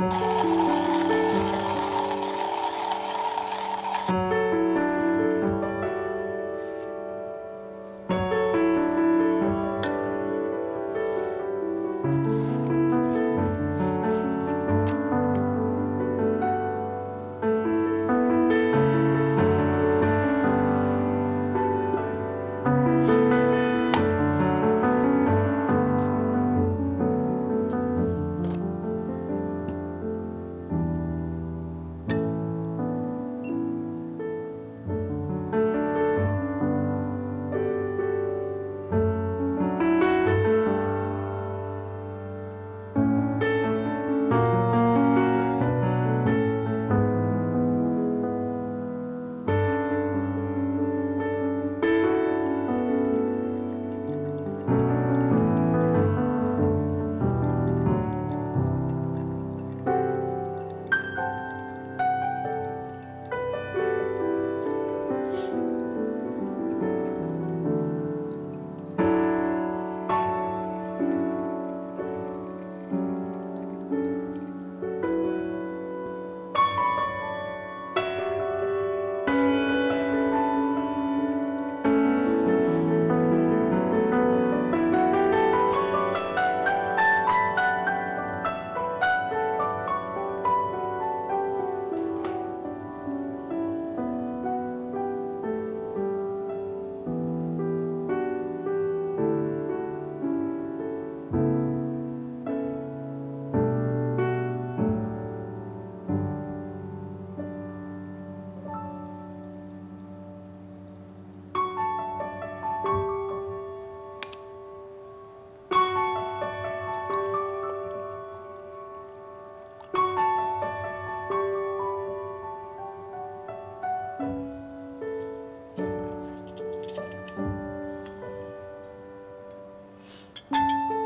you. Música